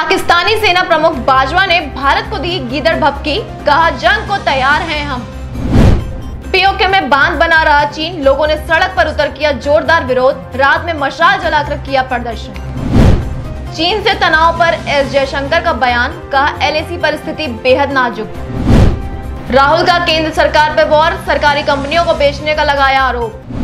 पाकिस्तानी सेना प्रमुख बाजवा ने भारत को दी गीदड़ भपकी। कहा, जंग को तैयार हैं हम। पीओके में बाँध बना रहा चीन। लोगों ने सड़क पर उतर किया जोरदार विरोध। रात में मशाल जलाकर किया प्रदर्शन। चीन से तनाव पर एस जयशंकर का बयान। कहा, एलएसी पर स्थिति बेहद नाजुक। राहुल का केंद्र सरकार पर वॉर। सरकारी कंपनियों को बेचने का लगाया आरोप।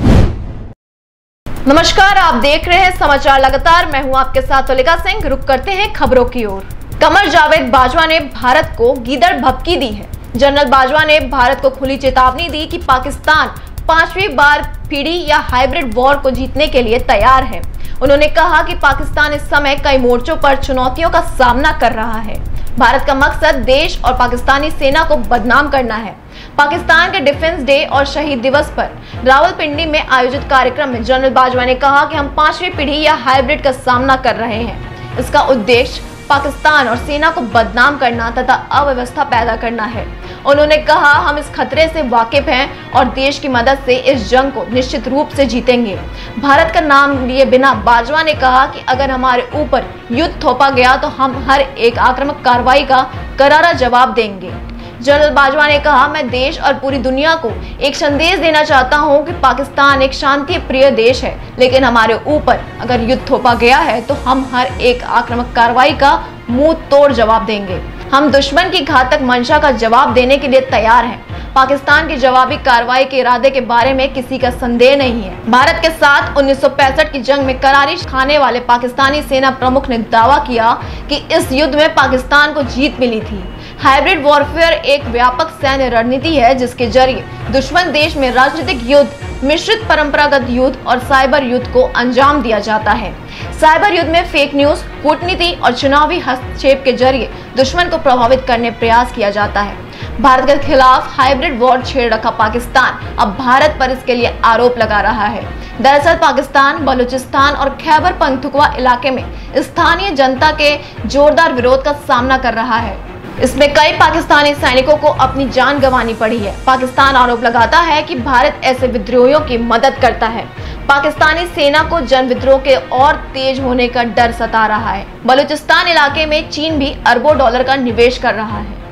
नमस्कार, आप देख रहे हैं समाचार लगातार। मैं हूँ आपके साथ तुलिका सिंह। रुक करते हैं खबरों की ओर। कमर जावेद बाजवा ने भारत को गीदड़ भपकी दी है। जनरल बाजवा ने भारत को खुली चेतावनी दी कि पाकिस्तान पांचवी बार पीढ़ी या हाइब्रिड वॉर को जीतने के लिए तैयार है। उन्होंने कहा कि पाकिस्तान इस समय कई मोर्चों पर चुनौतियों का सामना कर रहा है। भारत का मकसद देश और पाकिस्तानी सेना को बदनाम करना है। पाकिस्तान के डिफेंस डे और शहीद दिवस पर रावलपिंडी में आयोजित कार्यक्रम में जनरल बाजवा ने कहा कि हम पांचवी पीढ़ी या हाइब्रिड का सामना कर रहे हैं। इसका उद्देश्य पाकिस्तान और सेना को बदनाम करना तथा अव्यवस्था पैदा करना है। उन्होंने कहा, हम इस खतरे से वाकिफ हैं और देश की मदद से इस जंग को निश्चित रूप से जीतेंगे। भारत का नाम लिए बिना बाजवा ने कहा कि अगर हमारे ऊपर युद्ध थोपा गया तो हम हर एक आक्रामक कार्रवाई का करारा जवाब देंगे। जनरल बाजवा ने कहा, मैं देश और पूरी दुनिया को एक संदेश देना चाहता हूँ कि पाकिस्तान एक शांति प्रिय देश है। लेकिन हमारे ऊपर अगर युद्ध थोपा गया है तो हम हर एक आक्रामक कार्रवाई का मुँह तोड़ जवाब देंगे। हम दुश्मन की घातक मंशा का जवाब देने के लिए तैयार हैं। पाकिस्तान की जवाबी कार्रवाई के इरादे के बारे में किसी का संदेह नहीं है। भारत के साथ 1965 की जंग में करारी खाने वाले पाकिस्तानी सेना प्रमुख ने दावा किया कि इस युद्ध में पाकिस्तान को जीत मिली थी। हाइब्रिड वॉरफेयर एक व्यापक सैन्य रणनीति है, जिसके ज़रिए दुश्मन देश में राजनीतिक युद्ध, मिश्रित परंपरागत युद्ध और साइबर युद्ध को अंजाम दिया जाता है। साइबर युद्ध में फेक न्यूज़ कूटनीति और चुनावी हस्तक्षेप के ज़रिए दुश्मन को प्रभावित करने प्रयास किया जाता है। भारत के खिलाफ हाइब्रिड वॉर छेड़ रखा पाकिस्तान अब भारत पर इसके लिए आरोप लगा रहा है। दरअसल पाकिस्तान, बलूचिस्तान और खैबर पंथुकवा इलाके में स्थानीय जनता के जोरदार विरोध का सामना कर रहा है। इसमें कई पाकिस्तानी सैनिकों को अपनी जान गंवानी पड़ी है। पाकिस्तान आरोप लगाता है कि भारत ऐसे विद्रोहियों की मदद करता है। पाकिस्तानी सेना को जन विद्रोह के और तेज होने का डर सता रहा है। बलूचिस्तान इलाके में चीन भी अरबों डॉलर का निवेश कर रहा है।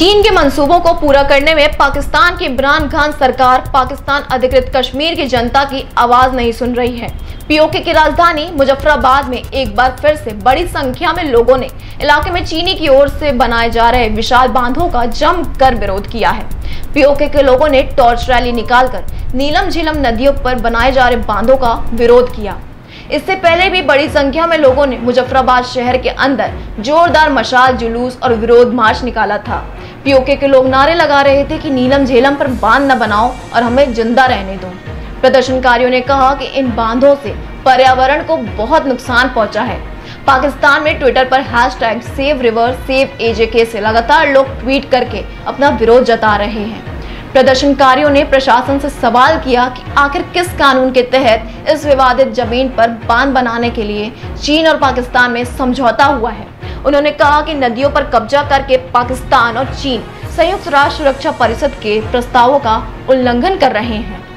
चीन के मंसूबों को पूरा करने में पाकिस्तान की इमरान खान सरकार पाकिस्तान अधिकृत कश्मीर की जनता की आवाज़ नहीं सुन रही है। पीओके की राजधानी मुजफ्फराबाद में एक बार फिर से बड़ी संख्या में लोगों ने इलाके में चीनी की ओर से बनाए जा रहे विशाल बांधों का जमकर विरोध किया है। पीओके के लोगों ने टॉर्च रैली निकालकर नीलम झीलम नदियों पर बनाए जा रहे बांधों का विरोध किया। इससे पहले भी बड़ी संख्या में लोगों ने मुजफ्फराबाद शहर के अंदर जोरदार मशाल, जुलूस और विरोध मार्च निकाला था। पीओके के लोग नारे लगा रहे थे कि नीलम झेलम पर बाँध न बनाओ और हमें ज़िंदा रहने दो। प्रदर्शनकारियों ने कहा कि इन बांधों से पर्यावरण को बहुत नुकसान पहुँचा है। पाकिस्तान में ट्विटर पर hashtag save river, save AJK से लगातार लोग ट्वीट करके अपना विरोध जता रहे हैं। प्रदर्शनकारियों ने प्रशासन से सवाल किया कि आखिर किस कानून के तहत इस विवादित ज़मीन पर बाँध बनाने के लिए चीन और पाकिस्तान में समझौता हुआ है। उन्होंने कहा कि नदियों पर कब्जा करके पाकिस्तान और चीन संयुक्त राष्ट्र सुरक्षा परिषद के प्रस्तावों का उल्लंघन कर रहे हैं।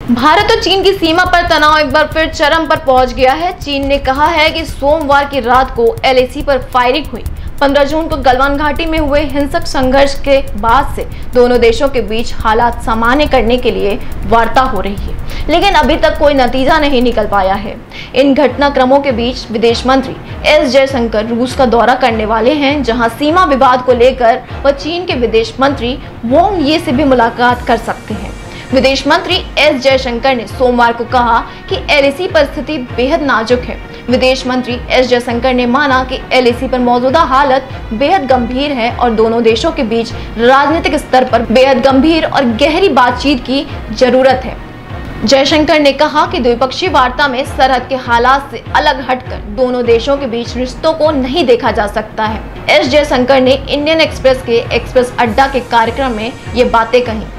भारत और चीन की सीमा पर तनाव एक बार फिर चरम पर पहुँच गया है। चीन ने कहा है कि सोमवार की रात को एलएसी पर फायरिंग हुई। 15 जून को गलवान घाटी में हुए हिंसक संघर्ष के बाद से दोनों देशों के बीच हालात सामान्य करने के लिए वार्ता हो रही है। लेकिन अभी तक कोई नतीजा नहीं निकल पाया है। इन घटनाक्रमों के बीच विदेश मंत्री एस जयशंकर रूस का दौरा करने वाले हैं, जहाँ सीमा विवाद को लेकर वह चीन के विदेश मंत्री वोंग ये से भी मुलाकात कर सकते हैं। विदेश मंत्री एस जयशंकर ने सोमवार को कहा कि एलएसी पर स्थिति बेहद नाजुक है। विदेश मंत्री एस जयशंकर ने माना कि एलएसी पर मौजूदा हालत बेहद गंभीर है और दोनों देशों के बीच राजनीतिक स्तर पर बेहद गंभीर और गहरी बातचीत की ज़रूरत है। जयशंकर ने कहा कि द्विपक्षीय वार्ता में सरहद के हालात से अलग हटकर दोनों देशों के बीच रिश्तों को नहीं देखा जा सकता है। एस जयशंकर ने इंडियन एक्सप्रेस के एक्सप्रेस अड्डा के कार्यक्रम में ये बातें कही।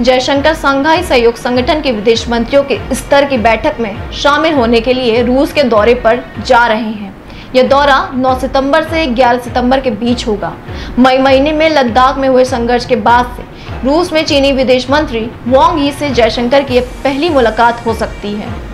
जयशंकर संघाई सहयोग संगठन के विदेश मंत्रियों के स्तर की बैठक में शामिल होने के लिए रूस के दौरे पर जा रहे हैं। यह दौरा 9 सितंबर से 11 सितंबर के बीच होगा। मई महीने में लद्दाख में हुए संघर्ष के बाद से रूस में चीनी विदेश मंत्री वांग ही से जयशंकर की पहली मुलाकात हो सकती है।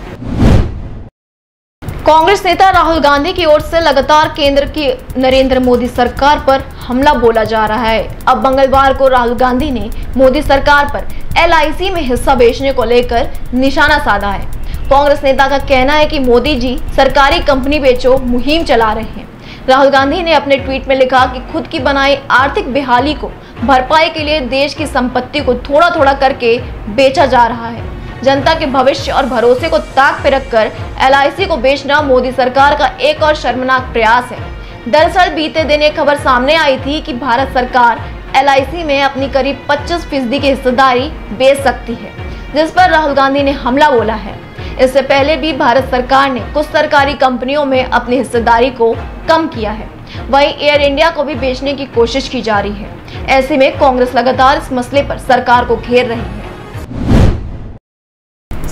कांग्रेस नेता राहुल गांधी की ओर से लगातार केंद्र की नरेंद्र मोदी सरकार पर हमला बोला जा रहा है। अब मंगलवार को राहुल गांधी ने मोदी सरकार पर एलआईसी में हिस्सा बेचने को लेकर निशाना साधा है। कांग्रेस नेता का कहना है कि मोदी जी सरकारी कंपनी बेचो, मुहिम चला रहे हैं। राहुल गांधी ने अपने ट्वीट में लिखा कि खुद की बनाई आर्थिक बेहाली को भरपाई के लिए देश की संपत्ति को थोड़ा थोड़ा करके बेचा जा रहा है। जनता के भविष्य और भरोसे को ताक पे रखकर एलआईसी को बेचना मोदी सरकार का एक और शर्मनाक प्रयास है। दरअसल बीते दिन एक खबर सामने आई थी कि भारत सरकार एलआईसी में अपनी करीब 25 फ़ीसदी की हिस्सेदारी बेच सकती है, जिस पर राहुल गांधी ने हमला बोला है। इससे पहले भी भारत सरकार ने कुछ सरकारी कंपनियों में अपनी हिस्सेदारी को कम किया है। वहीं एयर इंडिया को भी बेचने की कोशिश की जा रही है। ऐसे में कांग्रेस लगातार इस मसले पर सरकार को घेर रही है।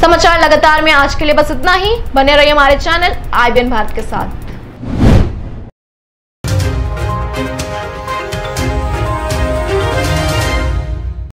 समाचार लगातार में आज के लिए बस इतना ही। बने रहिए हमारे चैनल आईबीएन भारत के साथ।